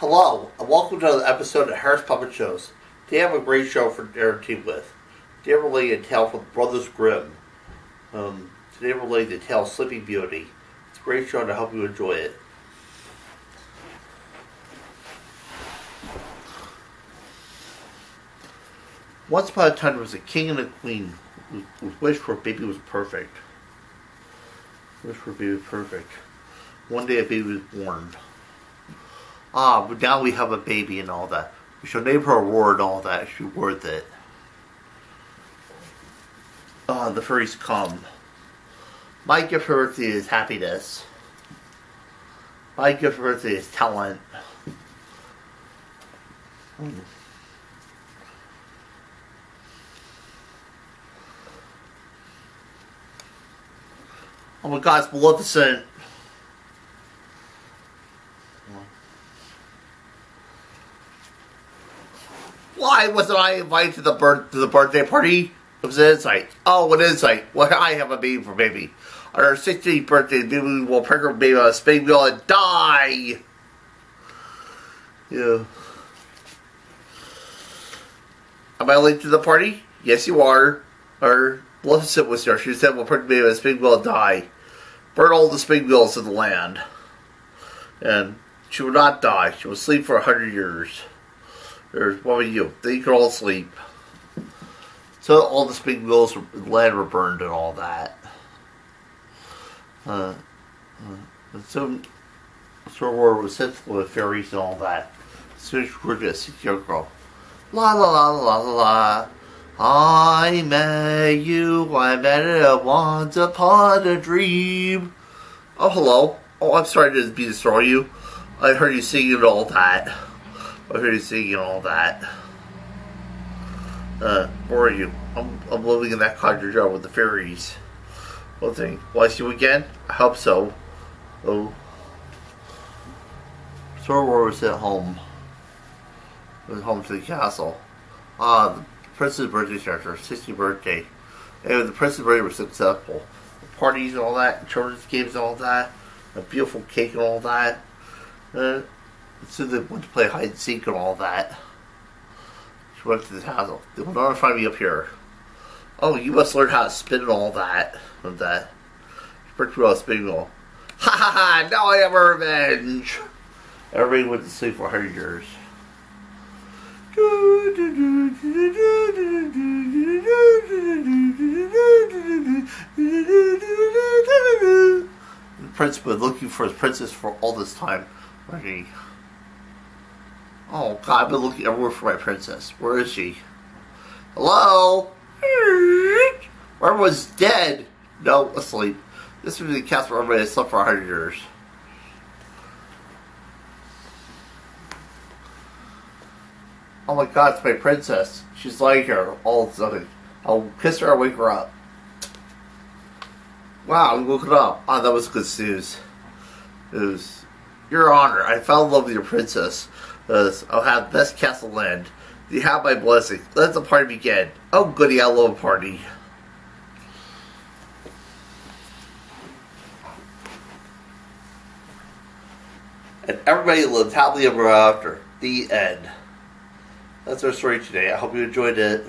Hello, and welcome to another episode of Harris Puppet Shows. Today They have a great show for team with. They relate a tale from Brothers Grimm. Um, today relate the tale Sleeping Beauty. It's a great show and I hope you enjoy it. Once upon a time there was a king and a queen whose whose wish for a baby was perfect. Wish for a baby was perfect. One day a baby was born. Ah, but now we have a baby and all that. We shall name her Aurora and all that. She's worth it. Ah, the furries come. My gift for birthday is happiness. My gift for birthday is talent. Hmm. Oh my god, it's Maleficent. Why wasn't I invited to the birth to the birthday party? It was an insight. Oh, an insight. Well, I have a baby for baby. On our 16th birthday, baby will pregnant baby on a spin wheel and die. Yeah. Am I late to the party? Yes, you are. Our Maleficent was there. She said, "Well, pregnant baby on a spin wheel and die. Burn all the spin wheels in the land." And she will not die. She will sleep for a hundred years. There's what about you? They could all sleep. So all the spin wheels of land were burned and all that. Uh, uh, so Star Wars was hit with fairies and all that. So we're a young girl. La la la la la la. I met you. I met it once upon a dream. Oh hello. Oh, I'm sorry to be destroy you. I heard you singing and all that. Heard you singing all that. Uh, where are you? I'm, I'm living in that cottage job with the fairies. One thing. Will I see you again? I hope so. Oh. Wars was at home. Went home to the castle. Ah, the prince's birthday her 60th birthday. Anyway, the prince's birthday was successful. The parties and all that, children's games and all that, a beautiful cake and all that. Uh, so they went to play hide and seek and all that. She went to the castle. They will not find me up here. Oh, you must learn how to spin and all that. And that. Pretty well spinning wheel. Ha ha ha! Now I have revenge! Everybody went to sleep for 100 years. The prince been looking for his princess for all this time. She? Oh god, I've been looking everywhere for my princess. Where is she? Hello? Everyone's dead. No, asleep. This would be the castle where everybody has slept for a 100 years. Oh my god, it's my princess. She's lying here all of a sudden. I'll kiss her and wake her up. Wow, we woke up. Ah, that was good news. It was your honor. I fell in love with your princess. I'll have best castle land. You have my blessing. Let the party begin. Oh goody, I love a party. And everybody lived happily ever after. The end. That's our story today. I hope you enjoyed it.